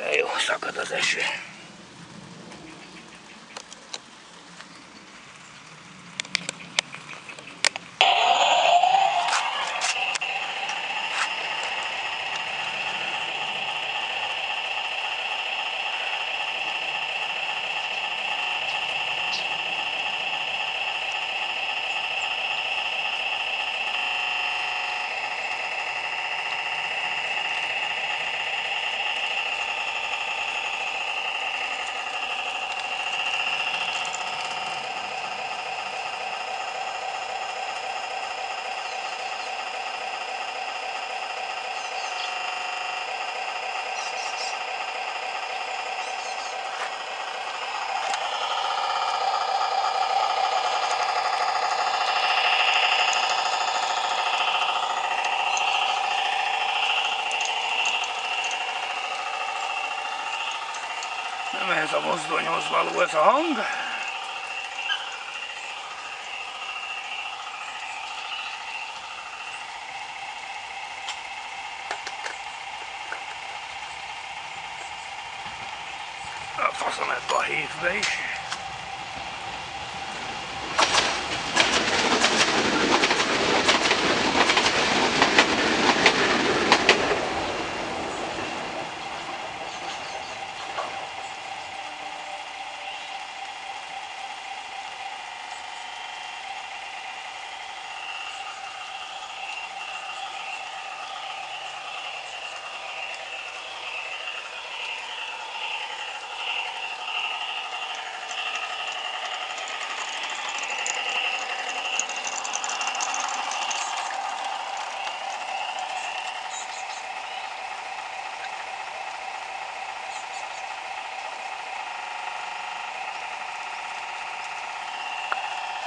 哎呦，啥个都得学。Nem ez a mozdonyhoz való ez a hang. A faszom ebbe a hétbe is.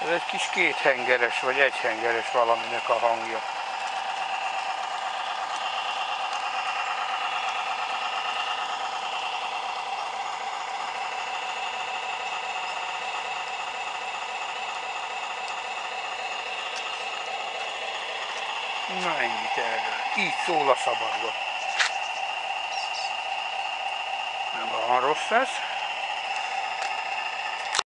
Ez egy kis kéthengeres vagy egyhengeres valaminek a hangja. Na ennyit erről. Így szól a szabadba. Nem van rossz ez.